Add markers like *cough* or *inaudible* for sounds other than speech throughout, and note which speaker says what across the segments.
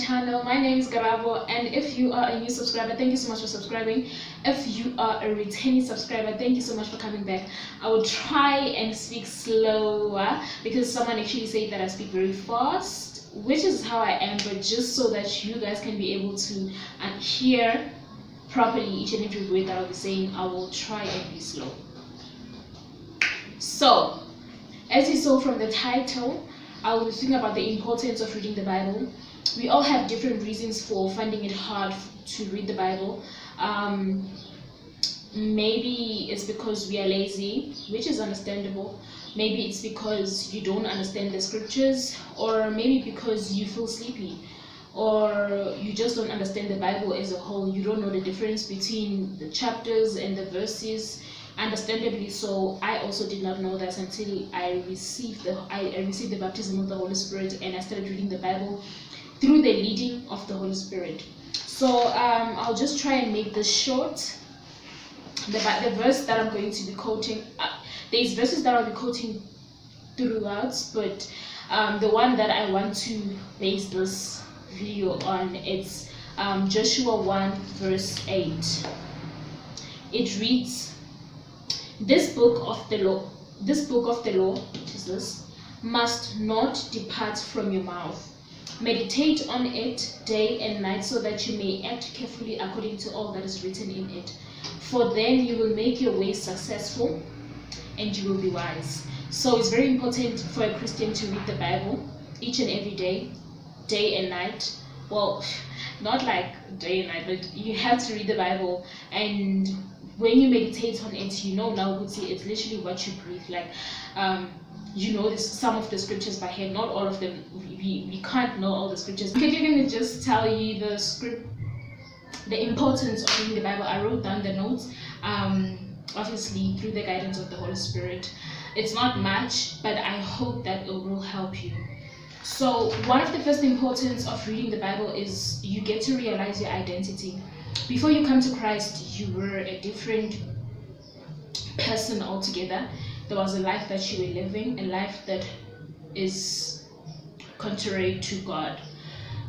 Speaker 1: channel. My name is Karabo and if you are a new subscriber, thank you so much for subscribing. If you are a returning subscriber, thank you so much for coming back. I will try and speak slower because someone actually said that I speak very fast, which is how I am, but just so that you guys can be able to uh, hear properly each and every word that I'll be saying, I will try and be slow. So, as you saw from the title, I will be speaking about the importance of reading the Bible. We all have different reasons for finding it hard to read the Bible. Um, maybe it's because we are lazy, which is understandable. Maybe it's because you don't understand the scriptures, or maybe because you feel sleepy, or you just don't understand the Bible as a whole. You don't know the difference between the chapters and the verses understandably so i also did not know that until i received the I, received the baptism of the holy spirit and i started reading the bible through the leading of the holy spirit. So um, i'll just try and make this short. The, the verse that i'm going to be quoting uh, there's verses that i'll be quoting throughout but um, the one that i want to base this video on it's um, joshua 1 verse 8 it reads this book of the law, this book of the law, Jesus, must not depart from your mouth. Meditate on it day and night so that you may act carefully according to all that is written in it. For then you will make your way successful and you will be wise. So it's very important for a Christian to read the Bible each and every day, day and night. Well, *laughs* not like day and night, but you have to read the Bible and when you meditate on it, you know now see it's literally what you breathe. Like um, you know some of the scriptures by head, not all of them. We, we can't know all the scriptures. I can even just tell you the script, the importance of reading the Bible. I wrote down the notes. Um, obviously through the guidance of the Holy Spirit. It's not much, but I hope that it will help you. So one of the first importance of reading the Bible is you get to realize your identity before you come to Christ, you were a different person altogether. There was a life that you were living, a life that is contrary to God.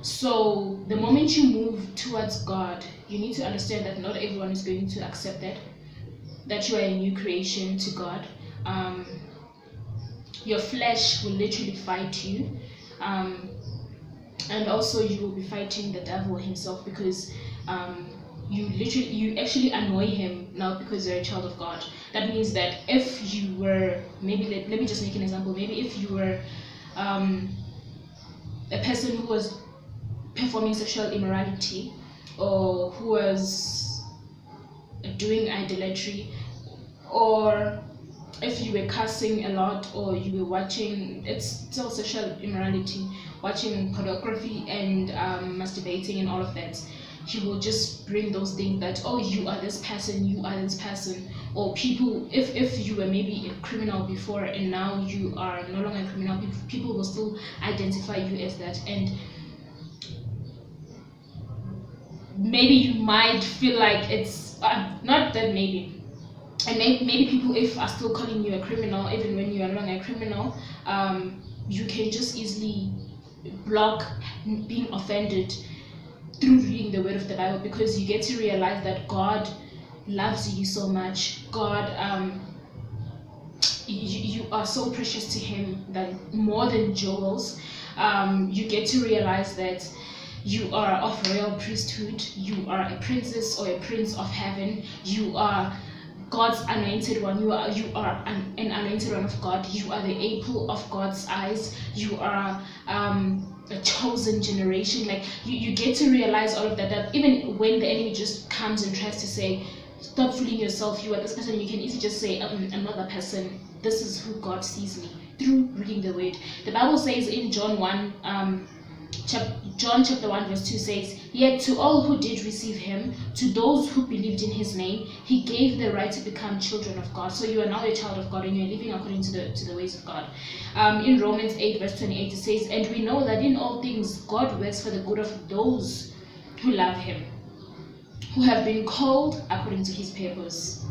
Speaker 1: So the moment you move towards God, you need to understand that not everyone is going to accept that. That you are a new creation to God. Um, your flesh will literally fight you. Um, and also you will be fighting the devil himself because um, you literally you actually annoy him now because you're a child of god. That means that if you were maybe let, let me just make an example. Maybe if you were um, a person who was performing sexual immorality or who was doing idolatry or if you were cursing a lot or you were watching it's still sexual immorality watching pornography and um, masturbating and all of that he will just bring those things that oh you are this person you are this person. Or people if if you were maybe a criminal before and now you are no longer a criminal people will still identify you as that. And maybe you might feel like it's uh, not that maybe and maybe, maybe people if are still calling you a criminal even when you are no longer a criminal um, you can just easily block being offended through reading the word of the Bible because you get to realize that God loves you so much. God, um, you, you are so precious to Him that more than jewels. Um, you get to realize that you are of royal priesthood. You are a princess or a prince of heaven. You are God's anointed one. You are you are an, an anointed one of God. You are the apple of God's eyes. You are um, a chosen generation. Like you, you get to realize all of that. That even when the enemy just comes and tries to say, "Stop fooling yourself. You are this person," you can easily just say, um, "Another person. This is who God sees me." Through reading the Word, the Bible says in John one. Um, John chapter 1 verse 2 says, Yet to all who did receive him, to those who believed in his name, he gave the right to become children of God. So you are now a child of God and you are living according to the, to the ways of God. Um, in Romans 8 verse 28 it says, And we know that in all things God works for the good of those who love him, who have been called according to his purpose.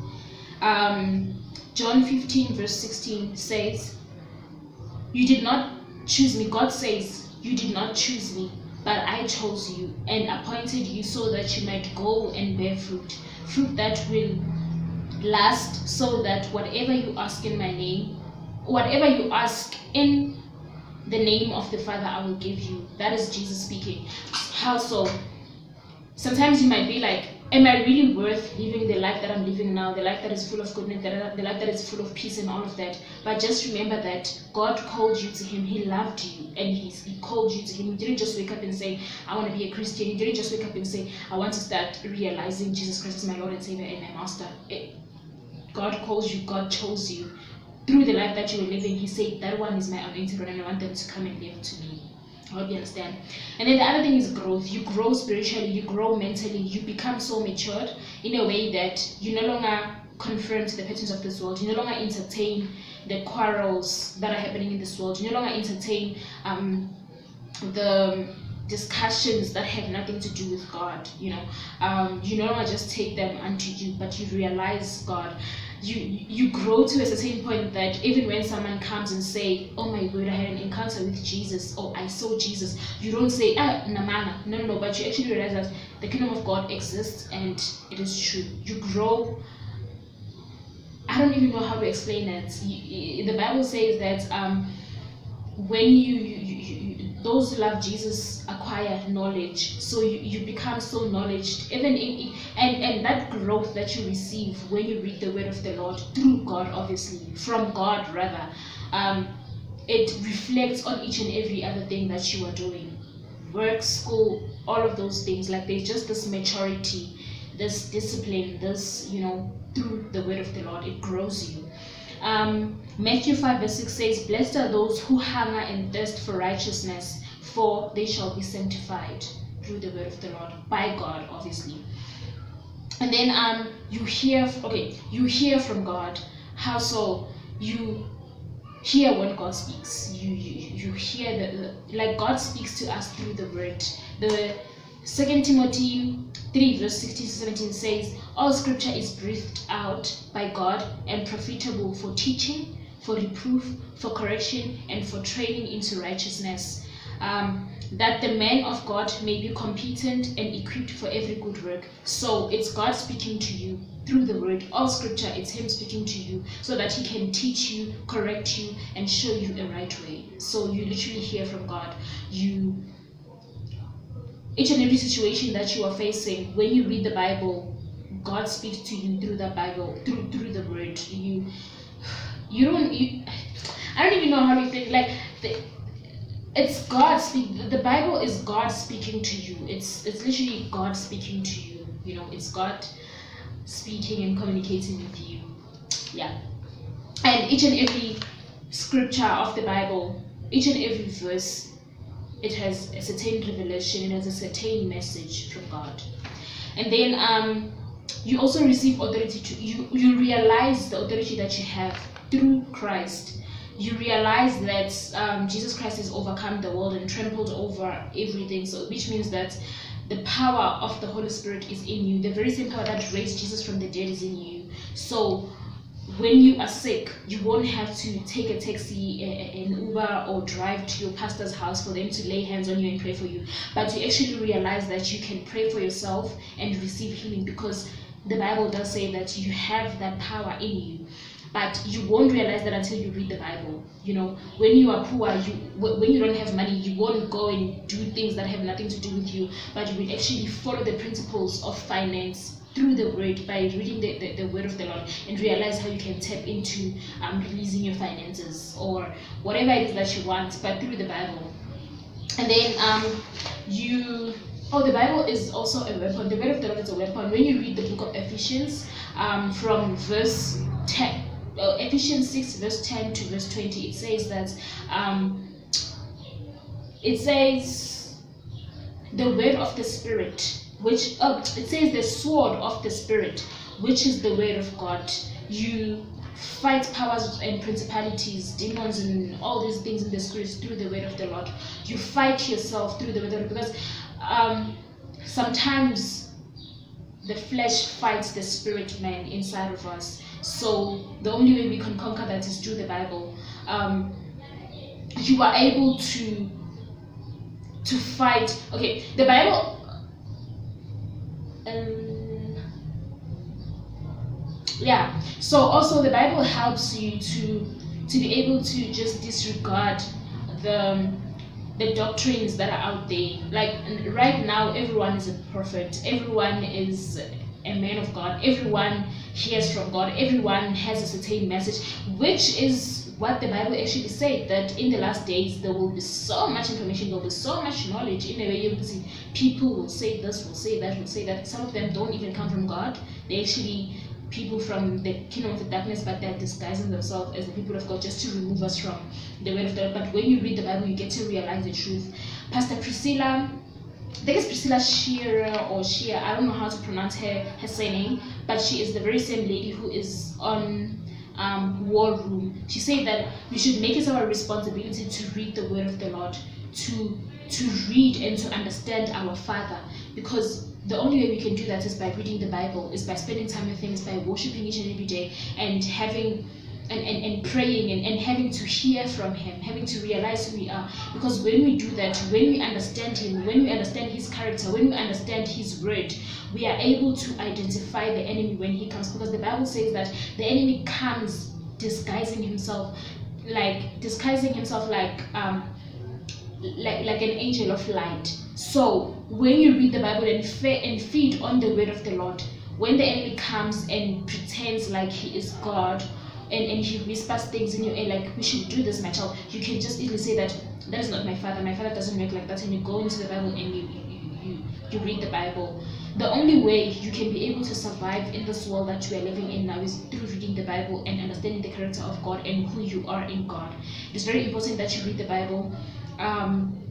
Speaker 1: Um, John 15 verse 16 says, You did not choose me. God says, you did not choose me, but I chose you and appointed you so that you might go and bear fruit, fruit that will last, so that whatever you ask in my name, whatever you ask in the name of the Father, I will give you. That is Jesus speaking. How so? Sometimes you might be like, am I really worth living the life that I'm living now, the life that is full of goodness, the life that is full of peace and all of that? But just remember that God called you to Him. He loved you and he, he called you to Him. You didn't just wake up and say, I want to be a Christian. You didn't just wake up and say, I want to start realizing Jesus Christ is my Lord and Savior and my Master. It, God calls you, God chose you. Through the life that you were living, He said, That one is my anointed one, and I want them to come and live to me. Hope you understand. And then the other thing is growth. You grow spiritually, you grow mentally, you become so matured in a way that you no longer conform to the patterns of this world. You no longer entertain the quarrels that are happening in this world. You no longer entertain um, the discussions that have nothing to do with God. You know, um, you no longer just take them unto you, but you realize God you you grow to a certain point that even when someone comes and say, "Oh my God, I had an encounter with Jesus," or "I saw Jesus," you don't say, "Ah, namana," no, no, no, but you actually realize that the kingdom of God exists and it is true. You grow. I don't even know how to explain it. The Bible says that um, when you, you, those who love Jesus acquire knowledge, so you, you become so knowledge, even in and and that growth that you receive when you read the word of the lord through god obviously from god rather um, it reflects on each and every other thing that you are doing. Work school all of those things like there's just this maturity this discipline this you know through the word of the lord it grows you um, matthew 5 verse 6 says blessed are those who hunger and thirst for righteousness for they shall be sanctified through the word of the lord by god obviously. And then um you hear okay you hear from god how so you hear when god speaks. You you, you hear the, the like god speaks to us through the word. The second timothy 3 verse 16 to 17 says all scripture is breathed out by god and profitable for teaching for reproof for correction and for training into righteousness um, that the man of God may be competent and equipped for every good work. So it's God speaking to you through the word. All scripture, it's Him speaking to you so that He can teach you, correct you, and show you the right way. So you literally hear from God. You each and every situation that you are facing, when you read the Bible, God speaks to you through the Bible, through through the word. You you don't you I don't even know how to think like the, it's God speak. The Bible is God speaking to you. It's it's literally God speaking to you. You know, it's God speaking and communicating with you. Yeah, and each and every scripture of the Bible, each and every verse, it has a certain revelation. It has a certain message from God, and then um, you also receive authority to you. You realize the authority that you have through Christ you realize that um, Jesus Christ has overcome the world and trampled over everything. So, which means that the power of the Holy Spirit is in you. The very same power that raised Jesus from the dead is in you. So, when you are sick, you won't have to take a taxi, an Uber, or drive to your pastor's house for them to lay hands on you and pray for you. But you actually realize that you can pray for yourself and receive healing because the Bible does say that you have that power in you. But you won't realize that until you read the bible. You know when you are poor you when you don't have money you won't go and do things that have nothing to do with you but you will actually follow the principles of finance through the word by reading the, the, the, word of the lord and realize how you can tap into um, releasing your finances or whatever it is that you want but through the bible. And then um, you oh the bible is also a weapon. The word of the lord is a weapon. When you read the book of ephesians um, from verse 10 uh, Ephesians 6 verse 10 to verse 20 it says that um, it says the word of the spirit which uh, it says the sword of the spirit which is the word of God you fight powers and principalities demons and all these things in the spirit through the word of the Lord you fight yourself through the word of because um, sometimes the flesh fights the spirit man inside of us so the only way we can conquer that is through the Bible. Um, you are able to to fight. Okay, the Bible. Um, yeah. So also the Bible helps you to to be able to just disregard the the doctrines that are out there. Like right now, everyone is a prophet. Everyone is a man of God. Everyone hears from God. Everyone has a certain message, which is what the Bible actually said that in the last days there will be so much information, there will be so much knowledge. In a way, you will see people will say this, will say that, will say that. Some of them don't even come from God. They actually people from the kingdom of the darkness, but they're disguising themselves as the people of God just to remove us from the word of God. But when you read the Bible, you get to realize the truth. Pastor Priscilla, I think it's Priscilla Shearer or Shear, I don't know how to pronounce her, her surname, but she is the very same lady who is on um, War Room. She said that we should make it our responsibility to read the word of the Lord, to to read and to understand our Father, because the only way we can do that is by reading the Bible, is by spending time with Him, is by worshiping each and every day, and having and, and, and praying and, and having to hear from him, having to realize who we are. Because when we do that, when we understand him, when we understand his character, when we understand his word, we are able to identify the enemy when he comes. Because the Bible says that the enemy comes disguising himself, like disguising himself like um like like an angel of light. So when you read the Bible and, fe- and feed on the word of the Lord, when the enemy comes and pretends like he is God and, and he whispers things in your ear like we should do this my child, you can just easily say that that is not my father, my father doesn't work like that and you go into the Bible and you you, you, you read the Bible. The only way you can be able to survive in this world that we are living in now is through reading the Bible and understanding the character of God and who you are in God. It's very important that you read the Bible. Um,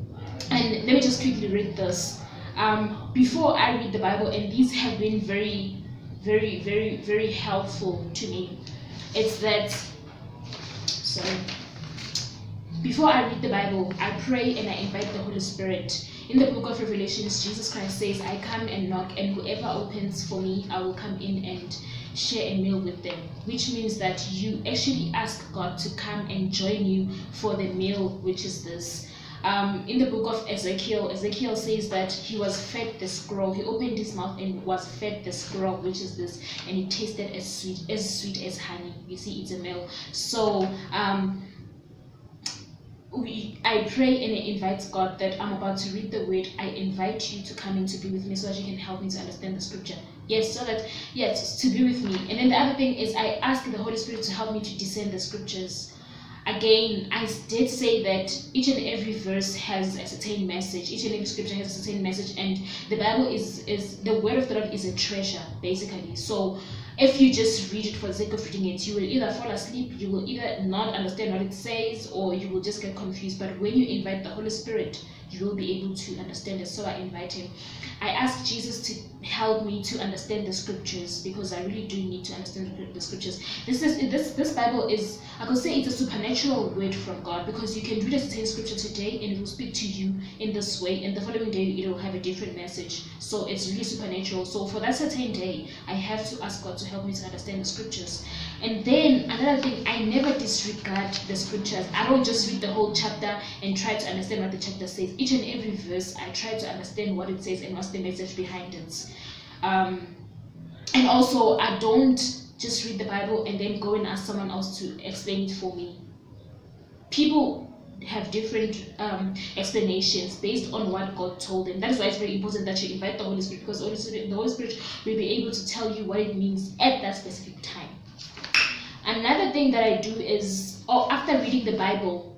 Speaker 1: and let me just quickly read this. Um, before I read the Bible, and these have been very, very, very, very helpful to me. It's that, sorry. Before I read the Bible, I pray and I invite the Holy Spirit. In the book of Revelations, Jesus Christ says, I come and knock, and whoever opens for me, I will come in and share a meal with them. Which means that you actually ask God to come and join you for the meal, which is this. Um, in the book of Ezekiel, Ezekiel says that he was fed the scroll. He opened his mouth and was fed the scroll, which is this, and it tasted as sweet, as sweet as honey. You see, it's a meal. So um, we, I pray and I invite God that I'm about to read the word. I invite you to come in to be with me so that you can help me to understand the scripture. Yes, so that, yes, to be with me. And then the other thing is I ask the Holy Spirit to help me to discern the scriptures. Again, I did say that each and every verse has a certain message. Each and every scripture has a certain message, and the Bible is is the word of Lord is a treasure, basically. So if you just read it for the sake of reading it, you will either fall asleep, you will either not understand what it says, or you will just get confused. But when you invite the Holy Spirit, you will be able to understand it. So I invite him. I ask Jesus to help me to understand the scriptures because I really do need to understand the scriptures. This is this this Bible is I could say it's a supernatural word from God because you can read a certain scripture today and it will speak to you in this way, and the following day it will have a different message. So it's really supernatural. So for that certain day, I have to ask God to help me to understand the scriptures. And then another thing, I never disregard the scriptures. I don't just read the whole chapter and try to understand what the chapter says. Each and every verse, I try to understand what it says and what's the message behind it. Um, and also, I don't just read the Bible and then go and ask someone else to explain it for me. People have different um, explanations based on what God told them. That is why it's very important that you invite the Holy Spirit because the Holy Spirit, the Holy Spirit will be able to tell you what it means at that specific time. Another thing that I do is, oh, after reading the Bible,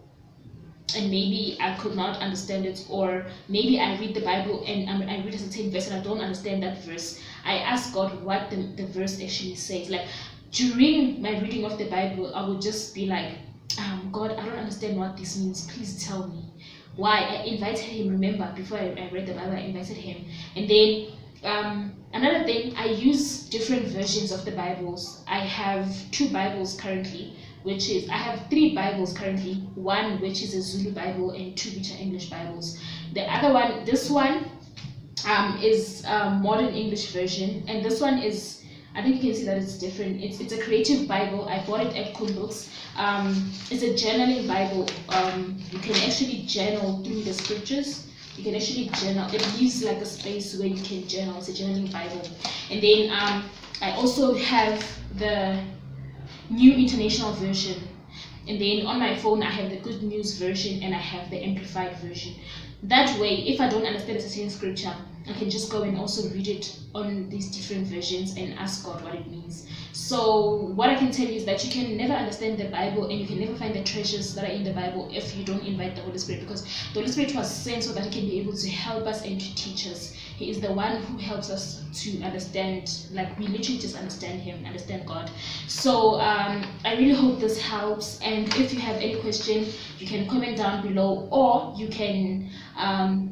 Speaker 1: and maybe I could not understand it, or maybe I read the Bible and I read a certain verse and I don't understand that verse. I ask God what the, the verse actually says. Like during my reading of the Bible, I would just be like, um, God, I don't understand what this means. Please tell me. Why? I invited him, remember, before I, I read the Bible, I invited him. And then um, another thing, I use different versions of the Bibles. I have two Bibles currently, which is, I have three Bibles currently. One which is a Zulu Bible and two which are English Bibles. The other one, this one, um, is a modern English version, and this one is I think you can see that it's different. It's, it's a creative Bible. I bought it at Cool Books. Um, it's a journaling Bible. Um, you can actually journal through the scriptures. You can actually journal. It gives like a space where you can journal. It's a journaling Bible. And then um, I also have the New International Version. And then on my phone, I have the Good News version and I have the Amplified version. That way, if I don't understand a certain scripture, I can just go and also read it on these different versions and ask God what it means. So, what I can tell you is that you can never understand the Bible and you can never find the treasures that are in the Bible if you don't invite the Holy Spirit because the Holy Spirit was sent so that He can be able to help us and to teach us. He is the one who helps us to understand, like, we literally just understand Him, understand God. So, um, I really hope this helps. And if you have any question, you can comment down below or you can. Um,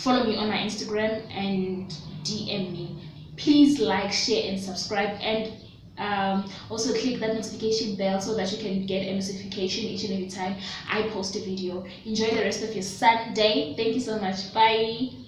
Speaker 1: follow me on my Instagram and DM me. Please like, share, and subscribe, and um, also click that notification bell so that you can get a notification each and every time I post a video. Enjoy the rest of your Sunday. Thank you so much. Bye.